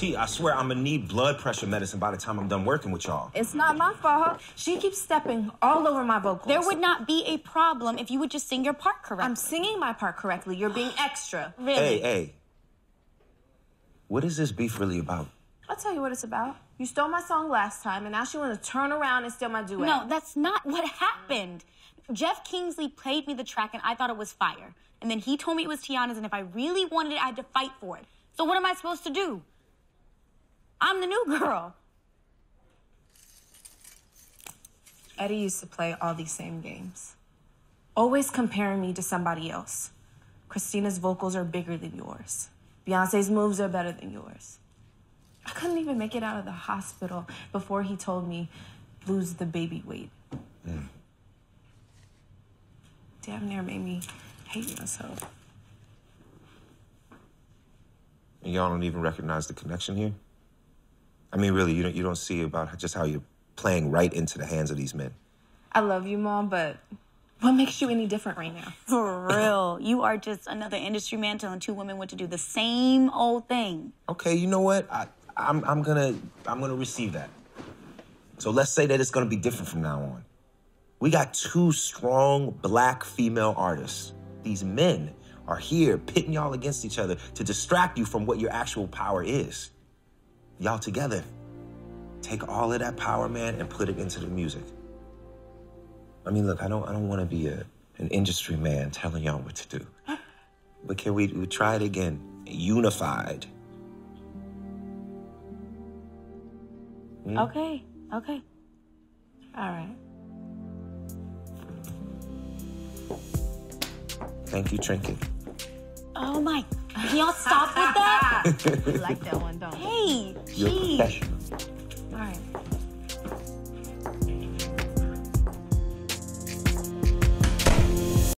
T, I swear I'm gonna need blood pressure medicine by the time I'm done working with y'all. It's not my fault. She keeps stepping all over my vocals. There would not be a problem if you would just sing your part correctly. I'm singing my part correctly. You're being extra. really. Hey, hey. What is this beef really about? I'll tell you what it's about. You stole my song last time, and now she wants to turn around and steal my duet. No, that's not what happened. Jeff Kingsley played me the track and I thought it was fire. And then he told me it was Tiana's, and if I really wanted it, I had to fight for it. So what am I supposed to do? I'm the new girl. Eddie used to play all these same games, always comparing me to somebody else. Christina's vocals are bigger than yours. Beyonce's moves are better than yours. I couldn't even make it out of the hospital before he told me lose the baby weight. Mm. Damn near made me hate myself. And y'all don't even recognize the connection here? I mean, really, you don't, you don't see about just how you're playing right into the hands of these men. I love you, Mom, but what makes you any different right now? For real. You are just another industry man telling two women what to do. The same old thing. Okay, you know what? I, I'm, I'm gonna, I'm gonna receive that. So let's say that it's gonna be different from now on. We got two strong black female artists. These men are here pitting y'all against each other to distract you from what your actual power is. Y'all together. Take all of that power, man, and put it into the music. I mean, look, I don't, I don't want to be a, an industry man telling y'all what to do. But can we, we try it again? Unified. Hmm? Okay, okay. All right. Thank you, Trinket. Oh my. Y'all stop with that? You like that one, don't you? Hey, You're jeez. professional. All right.